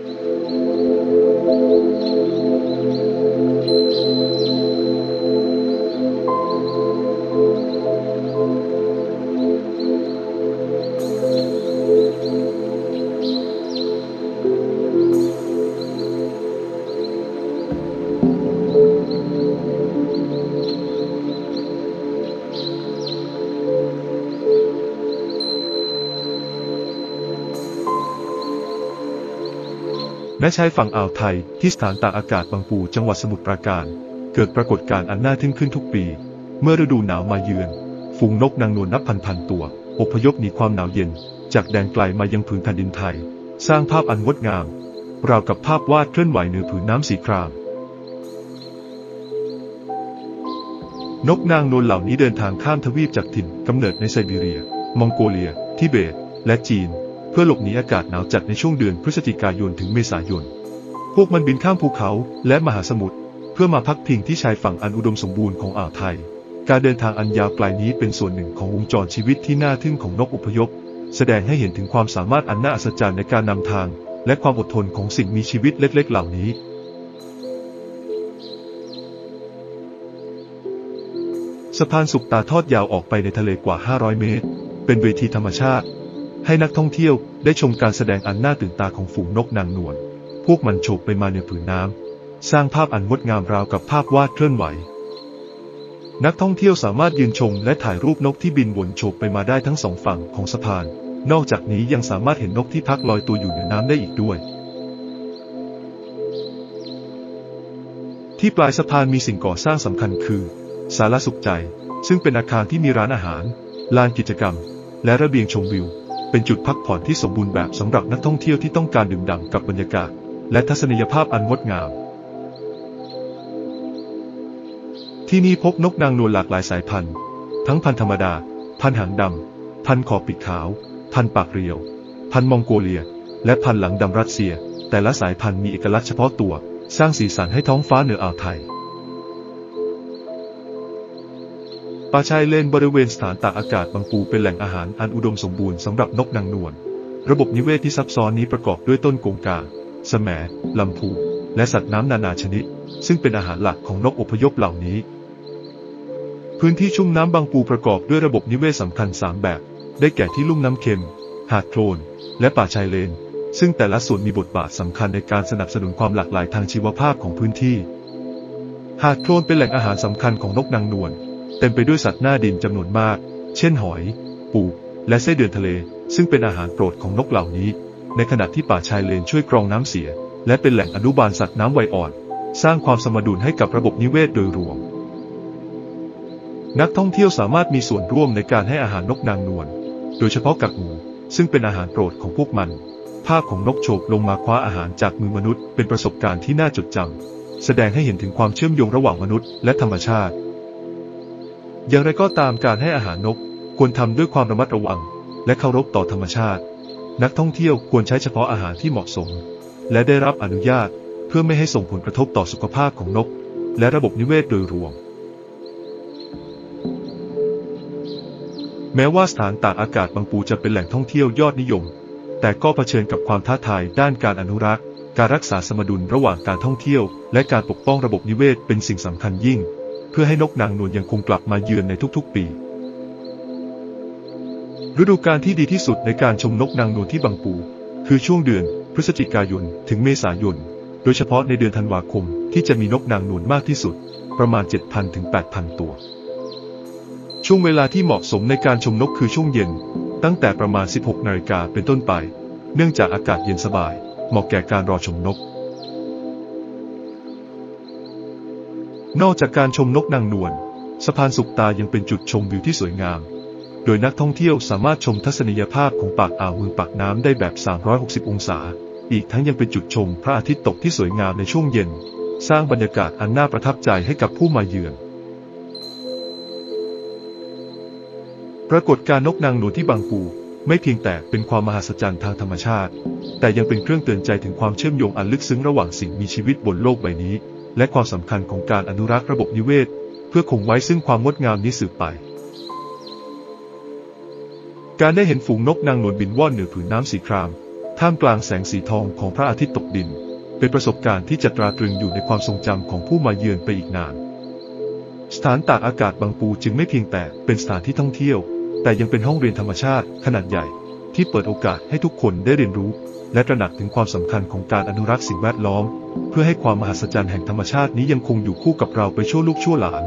Thank you. ณชายฝั่งอ่าวไทยที่สถานตากอากาศบางปูจังหวัดสมุทรปราการ เกิดปรากฏการณ์อันน่าทึ่งขึ้นทุกปี เมื่อฤดูหนาวมาเยือน ฝูงนกนางนวลนับพันพันตัว อพยพหนีความหนาวเย็น จากแดนไกลมายังผืนแผ่นดินไทย สร้างภาพอันงดงาม ราวกับภาพวาดเคลื่อนไหวเหนือผืนน้ำสีคราม นกนางนวลเหล่านี้เดินทางข้ามทวีปจากถิ่นกำเนิดในไซบีเรีย มองโกเลีย ทิเบต และจีน พื่อหลบหนีอากาศหนาวจัดในช่วงเดือนพฤศจิกายนถึงเมษายน พวกมันบินข้ามภูเขาและมหาสมุทรเพื่อมาพักพิงที่ชายฝั่งอันอุดมสมบูรณ์ของอ่าวไทย การเดินทางอันยาวไกลนี้เป็นส่วนหนึ่งของวงจรชีวิตที่น่าทึ่งของนกอพยพ แสดงให้เห็นถึงความสามารถอันน่าอัศจรรย์ในการนำทาง และความอดทนของสิ่งมีชีวิตเล็ก ๆ เหล่านี้สะพานสุกตาทอดยาวออกไปในทะเลกว่า 500 เมตร เป็นเวทีธรรมชาติ ให้นักท่องเที่ยวได้ชมการแสดงอันน่าตื่นตาของฝูงนกนางนวล พวกมันโฉบไปมาเหนือผืนน้ำ สร้างภาพอันงดงามราวกับภาพวาดเคลื่อนไหว นักท่องเที่ยวสามารถยืนชมและถ่ายรูปนกที่บินวนโฉบไปมาได้ทั้งสองฝั่งของสะพาน นอกจากนี้ยังสามารถเห็นนกที่พักลอยตัวอยู่เหนือน้ำได้อีกด้วย ที่ปลายสะพานมีสิ่งก่อสร้างสำคัญคือ ศาลาสุขใจ ซึ่งเป็นอาคารที่มีร้านอาหาร ลานกิจกรรม และระเบียงชมวิว เป็นจุดพักผ่อนที่สมบูรณ์แบบสำหรับนักท่องเที่ยวที่ต้องการดื่มด่ำกับบรรยากาศ และทัศนียภาพอันงดงาม ที่นี่พบนกนางนวลหลากหลายสายพันธุ์ ทั้งพันธุ์ธรรมดา พันธุ์หางดำ พันธุ์ขอบปีกขาว พันธุ์ปากเรียว พันธุ์มองโกเลีย และพันธุ์หลังดำรัสเซีย แต่ละสายพันธุ์มีเอกลักษณ์เฉพาะตัว สร้างสีสันให้ท้องฟ้าเหนืออ่าวไทย ป่าชายเลนบริเวณสถานตากอากาศบางปูเป็นแหล่งอาหารอันอุดมสมบูรณ์สำหรับนกนางนวล ระบบนิเวศที่ซับซ้อนนี้ประกอบด้วยต้นกงกา แสมลำพู และสัตว์น้ำนานาชนิด ซึ่งเป็นอาหารหลักของนกอพยพเหล่านี้ พื้นที่ชุ่มน้ำบางปูประกอบด้วยระบบนิเวศสำคัญ 3 แบบ ได้แก่ที่ลุ่มน้ำเค็ม หาดโคลน และป่าชายเลน ซึ่งแต่ละส่วนมีบทบาทสำคัญในการสนับสนุนความหลากหลายทางชีวภาพของพื้นที่ หาดโคลนเป็นแหล่งอาหารสำคัญของนกนางนวล เต็มไปด้วยสัตว์หน้าดินจำนวนมาก เช่นหอย ปูและไส้เดือนทะเล ซึ่งเป็นอาหารโปรดของนกเหล่านี้ ในขณะที่ป่าชายเลนช่วยกรองน้ำเสีย และเป็นแหล่งอนุบาลสัตว์น้ำไวอ่อน สร้างความสมดุลให้กับระบบนิเวศโดยรวม นักท่องเที่ยวสามารถมีส่วนร่วมในการให้อาหารนกนางนวล โดยเฉพาะกักหมูซึ่งเป็นอาหารโปรดของพวกมัน ภาพของนกโฉบลงมาคว้าอาหารจากมือมนุษย์ เป็นประสบการณ์ที่น่าจดจำแสดงให้เห็นถึงความเชื่อมโยงระหว่างมนุษย์และธรรมชาติ อย่างไรก็ตามการให้อาหารนกควรทำด้วยความระมัดระวัง และเคารพต่อธรรมชาติ นักท่องเที่ยวควรใช้เฉพาะอาหารที่เหมาะสม และได้รับอนุญาตเพื่อไม่ให้ส่งผลกระทบต่อสุขภาพของนก และระบบนิเวศโดยรวม แม้ว่าสถานตากอากาศบางปูจะเป็นแหล่งท่องเที่ยวยอดนิยม แต่ก็เผชิญกับความท้าทายด้านการอนุรักษ์ การรักษาสมดุลระหว่างการท่องเที่ยว และการปกป้องระบบนิเวศเป็นสิ่งสำคัญยิ่ง เพื่อให้นกนางนวลยังคงกลับมาเยือนในทุกๆปี ฤดูกาลที่ดีที่สุดในการชมนกนางนวลที่บางปู คือช่วงเดือนพฤศจิกายนถึงเมษายน โดยเฉพาะในเดือนธันวาคมที่จะมีนกนางนวลมากที่สุด ประมาณ 7,000ถึง8,000 ตัว ช่วงเวลาที่เหมาะสมในการชมนกคือช่วงเย็น ตั้งแต่ประมาณ 16นาฬิกาเป็นต้นไป เนื่องจากอากาศเย็นสบาย เหมาะแก่การรอชมนก นอกจากการชมนกนางนวลสะพานสุกตายังเป็นจุดชมวิวที่สวยงาม โดยนักท่องเที่ยวสามารถชมทัศนียภาพของปากอ่าวเมืองปากน้ำได้แบบ 360 องศา อีกทั้งยังเป็นจุดชมพระอาทิตย์ตกที่สวยงามในช่วงเย็น สร้างบรรยากาศอันน่าประทับใจให้กับผู้มาเยือน ปรากฏการณ์นกนางนวลที่บางปูไม่เพียงแต่เป็นความมหัศจรรย์ทางธรรมชาติ แต่ยังเป็นเครื่องเตือนใจถึงความเชื่อมโยงอันลึกซึ้งระหว่างสิ่งมีชีวิตบนโลกใบนี้ และความสำคัญของการอนุรักษ์ระบบนิเวศ เพื่อคงไว้ซึ่งความงดงามนี้สืบไป การได้เห็นฝูงนกนางนวลบินว่อนเหนือผืนน้ำสีคราม ท่ามกลางแสงสีทองของพระอาทิตย์ตกดิน เป็นประสบการณ์ที่จะตราตรึงอยู่ในความทรงจำของผู้มาเยือนไปอีกนานสถานตากอากาศบางปูจึงไม่เพียงแต่เป็นสถานที่ท่องเที่ยว แต่ยังเป็นห้องเรียนธรรมชาติขนาดใหญ่ ที่เปิดโอกาสให้ทุกคนได้เรียนรู้ และตระหนักถึงความสำคัญของการอนุรักษ์สิ่งแวดล้อม เพื่อให้ความมหัศจรรย์แห่งธรรมชาตินี้ยังคงอยู่คู่กับเราไปชั่วลูกชั่วหลาน